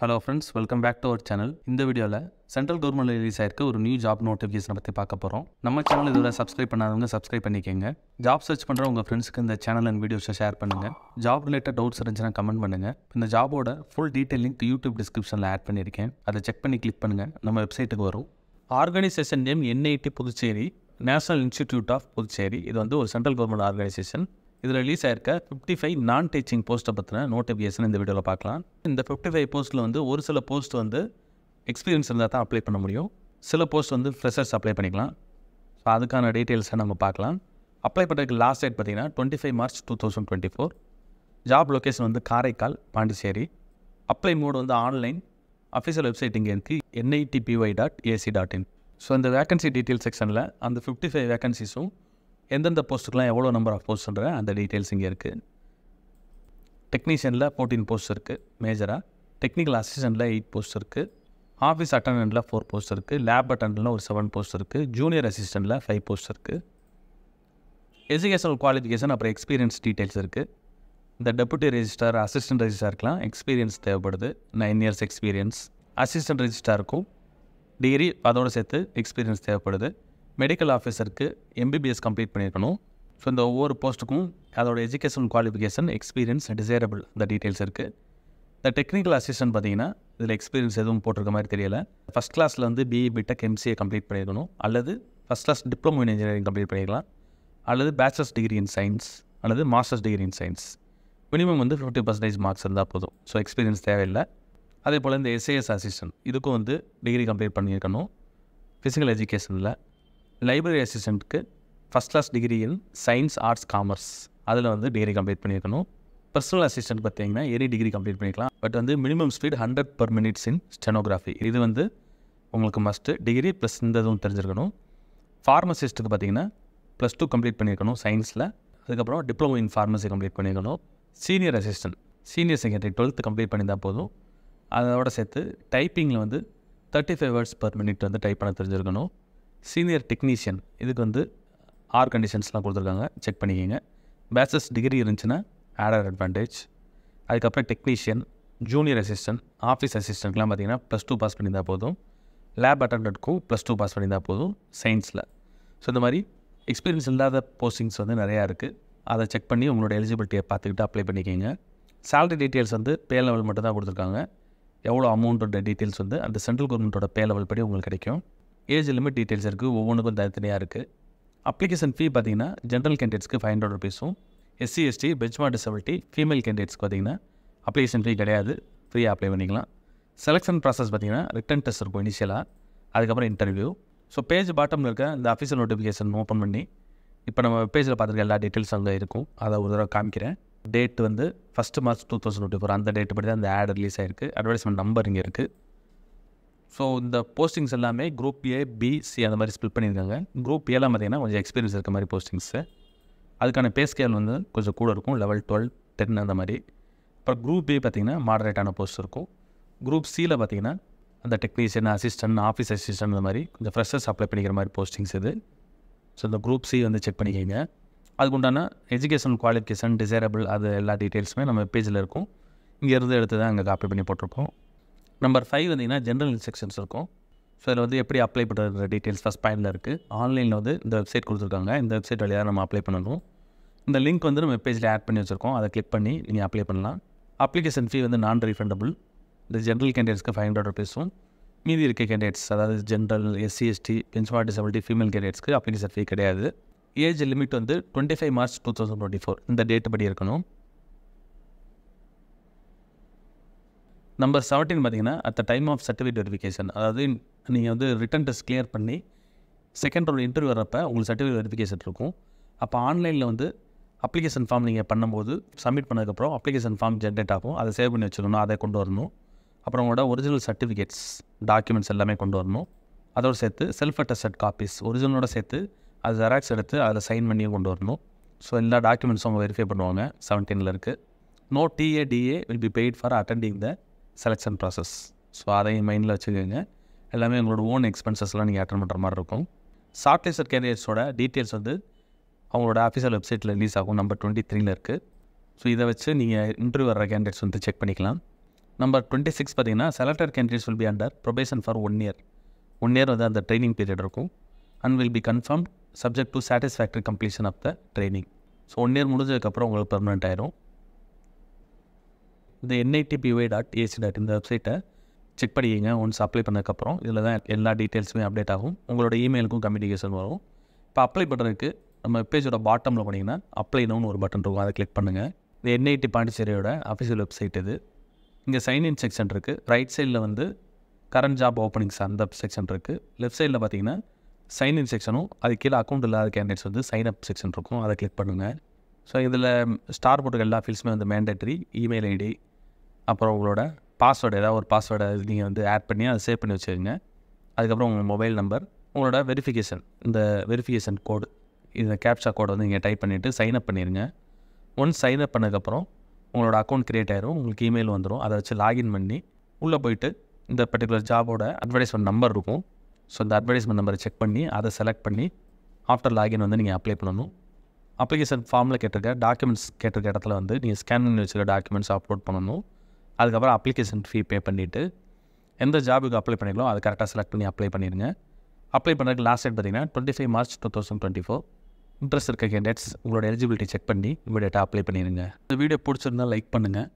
Hello friends welcome back to our channel இந்த வீடியோவில் central government release ஆயிருக்க ஒரு நியூ ஜாப் நோட்டிஃபிகேஷனை பற்றி பார்க்க போகிறோம் நம்ம சேனல் இதோட சப்ஸ்கிரைப் பண்ணாதவங்க சப்ஸ்கிரைப் பண்ணிக்கோங்க. ஜாப் சர்ச் பண்ணுற உங்கள் ஃப்ரெண்ட்ஸ்க்கு இந்த சேனல் அண்ட் வீடியோஸை ஷேர் பண்ணுங்கள் ஜாப் ரிலேட்டட் டவுட்ஸ் இருந்துச்சுன்னா கமெண்ட் பண்ணுங்கள் இந்த ஜாபோட ஃபுல் டீட்டெயில் லிங்க் யூடியூப் டிஸ்கிரிப்ஷனில் ஆட் பண்ணியிருக்கேன் அதை செக் பண்ணி கிளிக் பண்ணுங்கள் நம்ம வெப்சைட்டுக்கு வரும். Organisation name NIT Puducherry national institute of Puducherry இது வந்து ஒரு சென்ட்ரல் கவர்மெண்ட் ஆர்கனைசேஷன் இதில் ரிலீஸ் ஆயிருக்க. ஃபிஃப்டி ஃபைவ் நான் டீச்சிங் போஸ்ட்டை பற்றின நோட்டிஃபிகேஷன் இந்த வீடியோவில் பார்க்கலாம். இந்த ஃபிஃப்டி ஃபைவ் போஸ்ட்டில் வந்து ஒரு சில போஸ்ட் வந்து எக்ஸ்பீரியன்ஸ் இருந்தால் தான் அப்ளை பண்ண முடியும். சில போஸ்ட் வந்து ஃப்ரெஷர்ஸ் அப்ளை பண்ணிக்கலாம். ஸோ அதுக்கான டீட்டெயில்ஸை நம்ம பார்க்கலாம். அப்ளை பண்ணுறதுக்கு லாஸ்ட் டேட் பார்த்தீங்கன்னா twenty five March two thousand twenty four job location வந்து காரைக்கால் பாண்டிச்சேரி. அப்ளை மோட் வந்து ஆன்லைன் அஃபிஷியல் வெப்சைட் இங்கே இருக்குது NITPY dot AC dot in so இந்த வேகன்சி டீட்டெயில் செக்ஷனில் அந்த ஃபிஃப்டி ஃபைவ் வேகன்சிஸும் எந்தெந்த போஸ்ட்டுக்கெலாம் எவ்வளோ நம்பர் ஆஃப் போஸ்ட்ன்ற அந்த டீட்டெயில்ஸ் இங்கே இருக்குது டெக்னீஷியனில் ஃபோர்டீன் போஸ்ட் இருக்குது மேஜராக டெக்னிக்கல் அசிஸ்டண்ட்டில் எயிட் போஸ்ட் இருக்குது ஆஃபீஸ் அட்டண்டண்ட்டில் ஃபோர் போஸ்ட் இருக்குது லேப் அட்டண்டனில் ஒரு செவன் போஸ்ட் இருக்குது ஜூனியர் அசிஸ்டண்ட்டில் ஃபைவ் போஸ்ட் இருக்குது எஜுகேஷனல் குவாலிஃபிகேஷன் அப்புறம் எக்ஸ்பீரியன்ஸ் டீட்டெயில்ஸ் இருக்குது இந்த டெபுட்டி ரெஜிஸ்டார் அசிஸ்டன்ட் ரெஜிஸ்டாருக்குலாம் எக்ஸ்பீரியன்ஸ் தேவைப்படுது. நைன் இயர்ஸ் எக்ஸ்பீரியன்ஸ் அசிஸ்டன்ட் ரெஜிஸ்டாருக்கும் டிகிரி அதோடு சேர்த்து எக்ஸ்பீரியன்ஸ் தேவைப்படுது. மெடிக்கல் ஆஃபீஸருக்கு எம்பிபிஎஸ் கம்ப்ளீட் பண்ணியிருக்கணும். ஸோ இந்த ஒவ்வொரு போஸ்ட்டுக்கும் அதோட எஜுகேஷன் குவாலிஃபிகேஷன் எக்ஸ்பீரியன்ஸ் டிசைரபிள் இந்த டீட்டெயில்ஸ் இருக்குது இந்த டெக்னிக்கல் அசிஸ்டன்ட் பார்த்தீங்கன்னா இதில் எக்ஸ்பீரியன்ஸ் எதுவும் போட்டிருக்க மாதிரி தெரியல. ஃபஸ்ட் கிளாஸில் வந்து பிஇ பிடெக் எம்சிஏ கம்ப்ளீட் பண்ணியிருக்கணும். அல்லது first class diploma in engineering complete பண்ணிக்கலாம் அல்லது பேச்சுலர்ஸ் டிகிரி இன் சயின்ஸ் அல்லது masters degree in science minimum வந்து ஃபிஃப்டி பர்சன்டேஜ் மார்க்ஸ் இருந்தால் போதும். ஸோ எக்ஸ்பீரியன்ஸ் தேவையில்லை. அதே போல் இந்த எஸ்ஏஎஸ் அசிஸ்டன்ட் இதுக்கும் வந்து டிகிரி கம்ப்ளீட் பண்ணியிருக்கணும். ஃபிசிக்கல் எஜுகேஷனில் library அசிஸ்டண்ட்டுக்கு first class degree in science arts commerce அதில் வந்து டிகிரி கம்ப்ளீட் பண்ணியிருக்கணும். பர்சனல் அசிஸ்டன்ட் பார்த்தீங்கன்னா எனி டிகிரி கம்ப்ளீட் பண்ணிக்கலாம். பட் வந்து minimum speed hundred per minutes in stenography இது வந்து உங்களுக்கு மஸ்ட்டு டிகிரி ப்ளஸ் இந்த இதுவும் தெரிஞ்சிருக்கணும் ஃபார்மசிஸ்ட்டுக்கு பார்த்தீங்கன்னா ப்ளஸ் டூ கம்ப்ளீட் பண்ணியிருக்கணும் சயின்ஸில் அதுக்கப்புறம் டிப்ளமோ இன் ஃபார்மசி கம்ப்ளீட் பண்ணியிருக்கணும். Senior assistant senior secondary twelfth complete பண்ணியிருந்தால் போதும். அதோட சேர்த்து டைப்பிங்கில் வந்து thirty five words per minute வந்து டைப் பண்ண தெரிஞ்சிருக்கணும். சீனியர் டெக்னீஷியன் இதுக்கு வந்து ஆர் கண்டிஷன்ஸ்லாம் கொடுத்துருக்காங்க. செக் பண்ணிக்கோங்க. பேச்சலர்ஸ் டிகிரி இருந்துச்சுன்னா ஆடர் அட்வான்டேஜ் அதுக்கப்புறம் டெக்னீஷியன் ஜூனியர் அசிஸ்டன்ட் ஆஃபீஸ் அசிஸ்டண்ட்லாம் பார்த்திங்கன்னா ப்ளஸ் டூ பாஸ் பண்ணியிருந்தால் போதும். லேப் அட்டண்டன்ட்க்கும் ப்ளஸ் டூ பாஸ் பண்ணியிருந்தால் போதும். சயின்ஸில் ஸோ இந்த மாதிரி எக்ஸ்பீரியன்ஸ் இல்லாத போஸ்டிங்ஸ் வந்து நிறையா இருக்குது அதை செக் பண்ணி உங்களோட எலிஜிபிலிட்டியை பார்த்துக்கிட்டு அப்ளை பண்ணிக்கோங்க. சேலரி டீட்டெயில்ஸ் வந்து பே லெவல் மட்டும் தான் கொடுத்துருக்காங்க. எவ்வளோ அமௌண்ட்டோட டீட்டெயில்ஸ் வந்து அந்த சென்ட்ரல் கவர்மெண்ட்டோட பே லெவல் படி உங்களுக்கு கிடைக்கும். ஏஜ் லிமிட் டீட்டெயில்ஸ் இருக்குது ஒவ்வொன்றுக்கும் தனித்தனியாக இருக்குது அப்ளிகேஷன் ஃபீ பார்த்தீங்கன்னா ஜென்ரல் கேண்டிடேட்ஸ்க்கு five hundred ருபீஸும் SC ST benchmark disability female கேண்டிடேட்ஸ்க்கு பார்த்தீங்கன்னா அப்ளிகேஷன் ஃபீ கிடையாது. ஃப்ரீயாக அப்ளை பண்ணிக்கலாம். செலெக்ஷன் ப்ராசஸ் பார்த்தீங்கன்னா ரிட்டன் டெஸ்ட் இருக்கும் இனிஷியலாக அதுக்கப்புறம் இன்டர்வியூ ஸோ பேஜ் பாட்டமில் இருக்க இந்த அஃபிஷியல் நோட்டிஃபிகேஷன் ஓப்பன் பண்ணி இப்போ நம்ம பேஜில் பார்த்துருக்க எல்லா டீட்டெயில்ஸ் அங்கே இருக்கும். அதை ஒரு தடவை காமிக்கிறேன். டேட் வந்து first March two thousand twenty four அந்த டேட் படி தான் அந்த ஆட் ரிலீஸ் ஆயிருக்கு. அட்வர்டைஸ்மெண்ட் நம்பர் இங்கே இருக்குது ஸோ இந்த போஸ்டிங்ஸ் எல்லாமே குரூப் ஏ பி சி அந்த மாதிரி ஸ்பில் பண்ணியிருக்காங்க. குரூப் ஏலாம் பார்த்தீங்கன்னா கொஞ்சம் எக்ஸ்பீரியன்ஸ் இருக்க மாதிரி போஸ்டிங்ஸு அதுக்கான பே ஸ்கேல் வந்து கொஞ்சம் கூட இருக்கும். லெவல் டுவெல் டென் அந்த மாதிரி. அப்புறம் குரூப் பி பார்த்தீங்கன்னா மாடரேட்டான போஸ்ட் இருக்கும். குரூப் சியில் பார்த்தீங்கன்னா அந்த டெக்னீஷியன் அசிஸ்டன்ட் ஆஃபீஸ் அசிஸ்டன்ட் அந்த மாதிரி கொஞ்சம் ஃப்ரெஷர்ஸ் அப்ளை பண்ணிக்கிற மாதிரி போஸ்டிங்ஸ் இது. ஸோ இந்த குரூப் சி வந்து செக் பண்ணிக்கோங்க. அதுக்கு உண்டான எஜுகேஷன் குவாலிஃபிகேஷன் டிசைரபிள் அது எல்லா டீட்டெயில்ஸுமே நம்ம பேஜில் இருக்கும். இங்கேருந்து எடுத்து தான் அங்கே காப்பி பண்ணி போட்டிருப்போம். நம்பர் ஃபைவ் வந்தீங்கன்னா ஜென்ரல் இன்ஸ்ட்ரக்ஷன்ஸ் இருக்கும். ஸோ இதில் வந்து எப்படி அப்ளை பண்ணுற டீட்டெயில்ஸ் ஃபஸ்ட் பாயிண்டில் இருக்குது ஆன்லைனில் வந்து இந்த வெப்சைட் கொடுத்துருக்காங்க. இந்த வெப்சைட் வழியாக நம்ம அப்ளை பண்ணணும் இந்த லிங்க் வந்து நம்ம பேஜில் ஆட் பண்ணி வச்சுருக்கோம். அதை கிளிக் பண்ணி நீங்கள் அப்ளை பண்ணலாம். அப்ளிகேஷன் ஃபீ வந்து நான் ரீஃபண்டபுள் இந்த ஜென்ரல் கேண்டிடேட்ஸ்க்கு ஃபைவ் ஹண்ட்ரட் ருபீஸும் மீதி இருக்க கேண்டிடேட்ஸ் அதாவது general SC ST benchmark disability female கேண்டிடேட்ஸ்க்கு application fee கிடையாது. ஏஜ் லிமிட் வந்து twenty five March two thousand twenty four இந்த டேட் படி இருக்கணும். நம்பர் செவன்டீன் பார்த்தீங்கன்னா at the time of certificate verification அதாவது நீங்கள் வந்து ரிட்டன் டெஸ்ட் கிளியர் பண்ணி செகண்ட் ரவுண்ட் இன்டர்வியூ வரப்போ உங்களுக்கு சர்டிஃபிகேட் வெரிஃபிகேஷன் இருக்கும். அப்போ ஆன்லைனில் வந்து அப்ளிகேஷன் ஃபார்ம் நீங்கள் பண்ணும்போது சப்மிட் பண்ணதுக்கப்புறம் அப்ளிகேஷன் ஃபார்ம் ஜென்ரேட் ஆகும். அதை சேவ் பண்ணி வச்சுக்கணும் அதை கொண்டு வரணும். அப்புறம் உங்களோட ஒரிஜினல் சர்டிஃபிகேட்ஸ் டாக்குமெண்ட்ஸ் எல்லாமே கொண்டு வரணும். அதோடு சேர்த்து செல்ஃப் அட்டஸ்டட் காப்பீஸ் ஒரிஜினலோட சேர்த்து அது ஜெராக்ஸ் எடுத்து அதில் சைன் பண்ணியும் கொண்டு வரணும். ஸோ எல்லா டாக்குமெண்ட்ஸும் அவங்க வெரிஃபை பண்ணுவாங்க. செவன்டீனில் இருக்குது no TA TA will be paid for attending the selection process so அதையும் மைண்டில் வச்சுக்கோங்க. எல்லாமே உங்களோட ஓன் எக்ஸ்பென்சஸ்லாம் நீங்கள் அட்டன் பண்ணுற மாதிரி இருக்கும். ஷார்ட் கேண்டிடேட்ஸோட டீட்டெயில்ஸ் வந்து அவங்களோட அஃபிஷியல் வெப்சைட்டில் ரிலீஸ் ஆகும். நம்பர் டுவெண்ட்டி த்ரீல இருக்குது ஸோ இதை வச்சு நீங்கள் இன்டர்வியூ வர கேண்டிடேட்ஸ் வந்து செக் பண்ணிக்கலாம். நம்பர் டுவெண்ட்டி சிக்ஸ் பார்த்தீங்கன்னா selected candidates will be under probation for one year one year வந்து அந்த ட்ரைனிங் பீரியட் இருக்கும். And will be confirm subject to satisfactory completion of the training so one year முடிஞ்சதுக்கப்புறம் உங்களுக்கு permanent ஆயிரும். இந்த NITPY dot AC dot இந்த வெப்சைட்டை check பண்ணிக்கிங்க. ஒன்ஸ் அப்ளை பண்ணதுக்கப்புறம் இதில் தான் எல்லா டீட்டெயில்ஸுமே அப்டேட் ஆகும். உங்களோட இமெயிலுக்கும் கம்யூனிகேஷன் வரும். இப்போ அப்ளை பண்ணுறதுக்கு நம்ம பேஜோட பாட்டமில் போனீங்கன்னா அப்ளை நோன்னு ஒரு பட்டன் இருக்கும். அதை கிளிக் பண்ணுங்கள் இந்த என்ஐடி பாண்டிச்சேரியோட அஃபிஷியல் வெப்சைட் இது. இங்கே சைன்இன் செக்ஷன் இருக்குது ரைட் சைடில் வந்து கரண்ட் ஜாப் ஓப்பனிங்ஸ் அந்த செக்ஷன் இருக்குது லெஃப்ட் சைடில் பார்த்தீங்கன்னா சைன்இன் செக்ஷனும் அது கீழே அக்கௌண்ட் இல்லாத கேண்டிடேட்ஸ் வந்து சைன் அப் செக்ஷன் இருக்கும். அதை கிளிக் பண்ணுங்கள் ஸோ இதில் ஸ்டார் போட்டுக்க எல்லா ஃபீல்ஸுமே வந்து மேண்டேட்ரி இமெயில் ஐடி அப்புறம் உங்களோட பாஸ்வேர்டு ஏதாவது ஒரு பாஸ்வேர்டை நீங்கள் வந்து ஆட் பண்ணி அதை சேவ் பண்ணி வச்சுருங்க அதுக்கப்புறம் உங்கள் மொபைல் நம்பர் உங்களோட வெரிஃபிகேஷன் இந்த வெரிஃபிகேஷன் கோடு இந்த கேப்ஷா கோடை வந்து நீங்கள் டைப் பண்ணிவிட்டு சைன் அப் பண்ணிடுங்க ஒன்ஸ் சைன் அப் பண்ணதுக்கப்புறம் உங்களோட அக்கௌண்ட் க்ரியேட் ஆயிரும் உங்களுக்கு இமெயில் வந்துடும் அதை வச்சு லாகின் பண்ணி உள்ளே போயிட்டு இந்த பர்டிகுலர் ஜாபோட அட்வர்டைஸ்மெண்ட் நம்பர் இருக்கும். ஸோ இந்த அட்வர்டைஸ்மெண்ட் நம்பரை செக் பண்ணி அதை செலக்ட் பண்ணி ஆஃப்டர் லாகின் வந்து நீங்கள் அப்ளை பண்ணணும். அப்ளிகேஷன் ஃபார்மில் கேட்டிருக்க டாக்குமெண்ட்ஸ் கேட்டிருக்க இடத்துல வந்து நீங்கள் ஸ்கேன் பண்ணி வச்சுருக்க டாக்குமெண்ட்ஸ் அப்லோட் பண்ணணும். அதுக்கப்புறம் அப்ளிகேஷன் ஃபீ பே பண்ணிவிட்டு எந்த ஜாபுக்கு அப்ளை பண்ணிக்கலாம் அதை கரெக்டாக செலக்ட் பண்ணி அப்ளை பண்ணிடுங்க. அப்ளை பண்ணுறதுக்கு லாஸ்ட் டேட் பார்த்தீங்கன்னா twenty five March two thousand twenty four interest இருக்க கேண்டிடேட்ஸ் உங்களோட எலிஜிபிலிட்டி செக் பண்ணி இமீடியட்டாக அப்ளை பண்ணிடுங்க. இந்த வீடியோ பிடிச்சிருந்தா லைக் பண்ணுங்கள்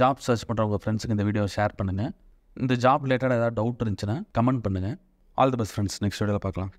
ஜாப் சர்ச் பண்ணுற உங்கள் ஃப்ரெண்ட்ஸுக்கு இந்த வீடியோ ஷேர் பண்ணுங்கள் இந்த ஜாப் ரிலேட்டடாக ஏதாவது டவுட் இருந்துச்சுன்னா கமெண்ட் பண்ணுங்கள் all the best friends next வீடியோவில் பார்க்கலாம்.